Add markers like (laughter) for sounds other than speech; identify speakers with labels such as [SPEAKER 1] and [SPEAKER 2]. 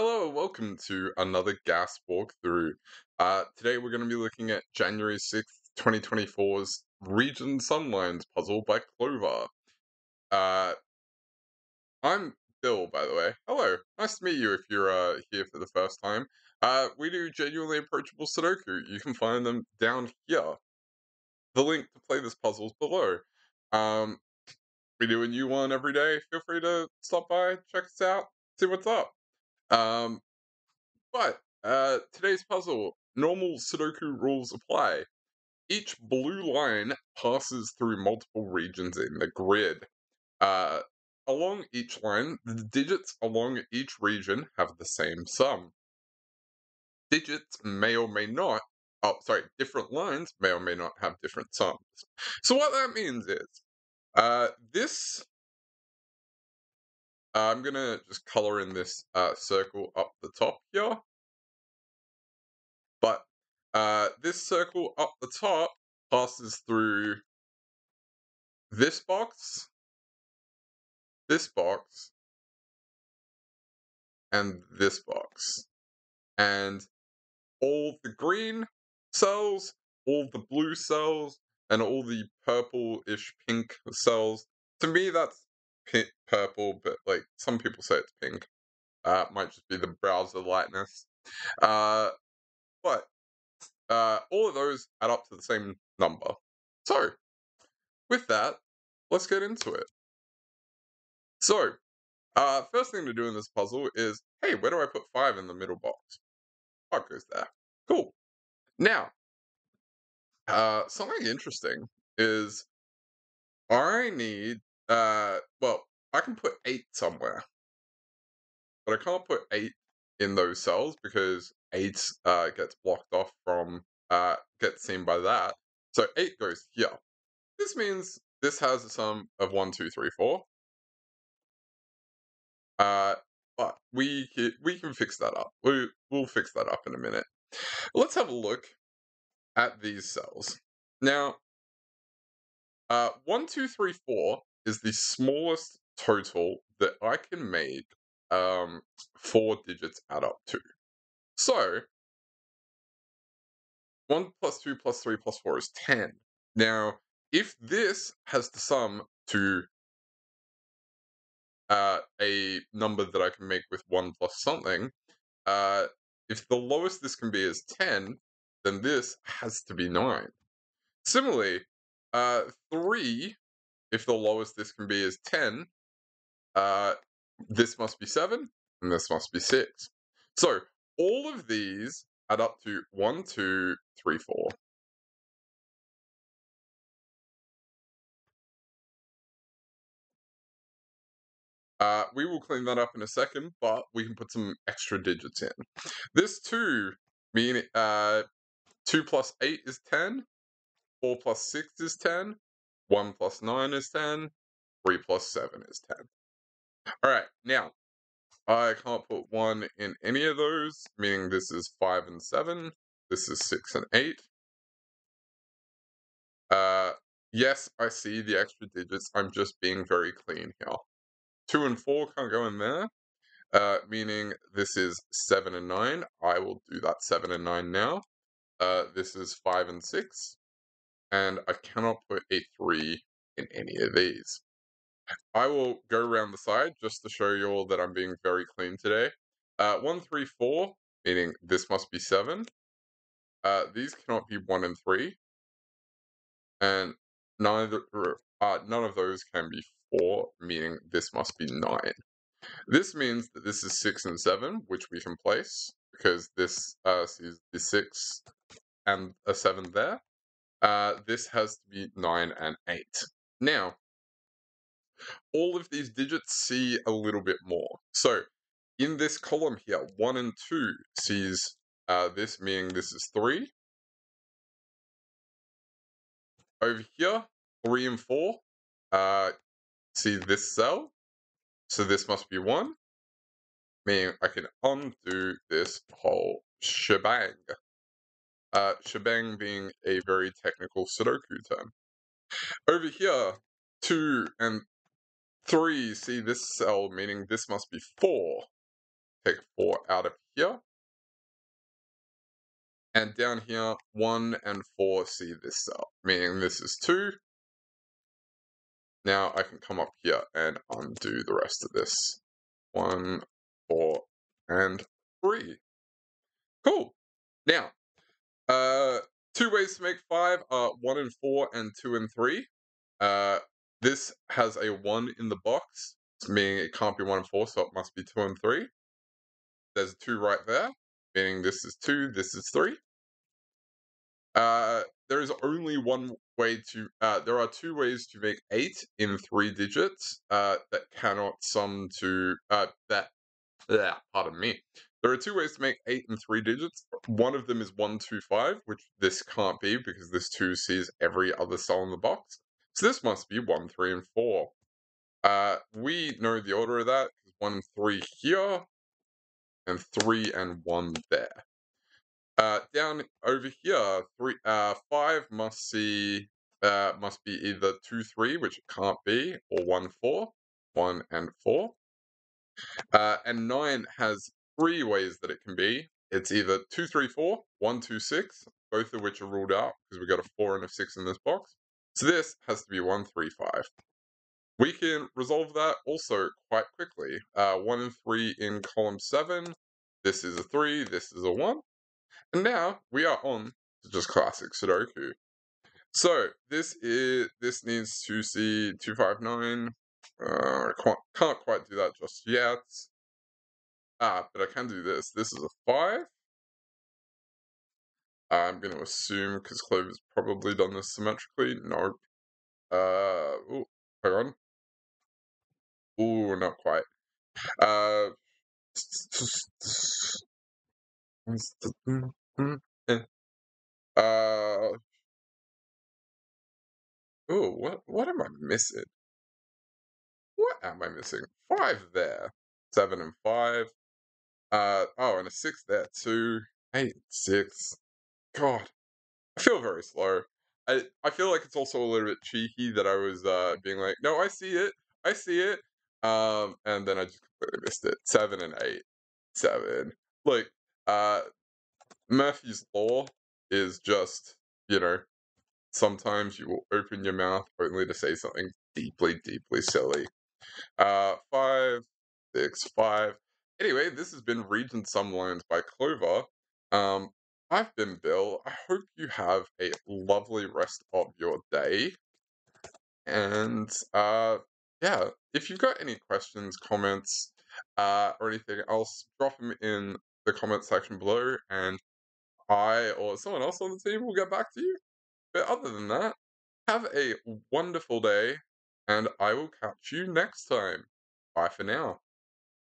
[SPEAKER 1] Hello, and welcome to another gas walkthrough. Uh, today we're going to be looking at January 6th, 2024's Region Sum Lines puzzle by Clover. Uh, I'm Bill, by the way. Hello, nice to meet you if you're uh, here for the first time. Uh, we do genuinely approachable Sudoku. You can find them down here. The link to play this puzzle is below. Um, we do a new one every day. Feel free to stop by, check us out, see what's up. Um, but uh, today's puzzle, normal Sudoku rules apply. Each blue line passes through multiple regions in the grid. Uh, along each line, the digits along each region have the same sum. Digits may or may not, oh, sorry, different lines may or may not have different sums. So what that means is, uh, this uh, I'm gonna just color in this uh, circle up the top here. But uh, this circle up the top passes through this box, this box, and this box. And all the green cells, all the blue cells, and all the purple-ish pink cells. To me, that's pink, purple, but like some people say it's pink. Uh, might just be the browser lightness. Uh, but uh, all of those add up to the same number. So, with that, let's get into it. So, uh, first thing to do in this puzzle is, hey, where do I put 5 in the middle box? Five goes there. Cool. Now, uh, something interesting is I need uh, well, I can put eight somewhere, but I can't put eight in those cells because eight uh, gets blocked off from uh, gets seen by that. So eight goes here. This means this has a sum of one, two, three, four. Uh, but we we can fix that up. We we'll fix that up in a minute. Let's have a look at these cells. Now, uh, one, two, three, four is the smallest total that I can make um, four digits add up to. So, 1 plus 2 plus 3 plus 4 is 10. Now, if this has the sum to uh, a number that I can make with 1 plus something, uh, if the lowest this can be is 10, then this has to be 9. Similarly, uh, 3 if the lowest this can be is 10, uh, this must be 7, and this must be 6. So all of these add up to 1, 2, 3, 4. Uh, we will clean that up in a second, but we can put some extra digits in. This 2, mean, uh, 2 plus 8 is 10, 4 plus 6 is 10, 1 plus 9 is 10. 3 plus 7 is 10. Alright, now, I can't put 1 in any of those, meaning this is 5 and 7. This is 6 and 8. Uh, yes, I see the extra digits. I'm just being very clean here. 2 and 4 can't go in there, uh, meaning this is 7 and 9. I will do that 7 and 9 now. Uh, this is 5 and 6 and I cannot put a 3 in any of these. I will go around the side just to show you all that I'm being very clean today. Uh, 1, 3, 4, meaning this must be 7. Uh, these cannot be 1 and 3. And neither, uh, none of those can be 4, meaning this must be 9. This means that this is 6 and 7, which we can place, because this uh, is the 6 and a 7 there. Uh, this has to be 9 and 8. Now, all of these digits see a little bit more. So, in this column here, 1 and 2 sees uh, this, meaning this is 3. Over here, 3 and 4 uh, see this cell. So this must be 1. Meaning I can undo this whole shebang uh, shebang being a very technical Sudoku term. Over here, 2 and 3 see this cell, meaning this must be 4. take 4 out of here. And down here, 1 and 4 see this cell, meaning this is 2. Now I can come up here and undo the rest of this. 1, 4, and 3. Cool. Now, uh, two ways to make 5 are 1 and 4 and 2 and 3. Uh, this has a 1 in the box, meaning it can't be 1 and 4, so it must be 2 and 3. There's a 2 right there, meaning this is 2, this is 3. Uh, there is only one way to, uh, there are two ways to make 8 in 3 digits uh, that cannot sum to, uh, that, yeah, pardon me. There are two ways to make 8 in 3 digits. One of them is 125, which this can't be because this 2 sees every other cell in the box. So this must be 1, 3, and 4. Uh, we know the order of that. 1 and 3 here, and 3 and 1 there. Uh, down over here, three, uh, 5 must see, uh, must be either 2, 3, which it can't be, or 1, 4. 1 and 4. Uh, and 9 has three ways that it can be. It's either 2, 3, 4, 1, 2, 6, both of which are ruled out because we've got a 4 and a 6 in this box. So this has to be 1, 3, 5. We can resolve that also quite quickly. Uh, 1 and 3 in column 7. This is a 3, this is a 1. And now we are on to just classic Sudoku. So this is this needs to see 259. Uh, can't, can't quite do that just yet. Ah, but I can do this. This is a 5. I'm going to assume, because Clover's probably done this symmetrically. Nope. Uh, ooh, hang on. Ooh, not quite. Uh, (laughs) uh, ooh, what, what am I missing? What am I missing? Five there. Seven and five. Uh, oh, and a six there too. Eight, six. God, I feel very slow. I I feel like it's also a little bit cheeky that I was uh being like, no, I see it, I see it. Um, and then I just completely missed it. Seven and eight. Seven. Like, uh, Murphy's Law is just, you know, sometimes you will open your mouth only to say something deeply, deeply silly. Uh, five, six, five. Anyway, this has been Region Sum Lines by Clover. Um, I've been Bill. I hope you have a lovely rest of your day. And uh, yeah, if you've got any questions, comments, uh, or anything else, drop them in the comment section below, and I or someone else on the team will get back to you. But other than that, have a wonderful day, and I will catch you next time. Bye for now.